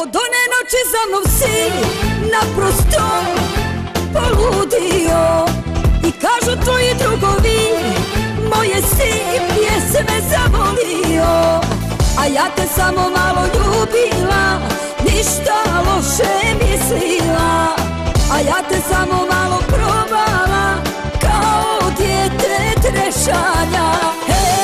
Od one noći za mnom si naprosto poludio I kažu tvoji drugovi moje si pjesme zavolio. A ja te samo malo ljubila, ništa loše mislila. A ja te samo malo probala, kao djete trešanja. Hej,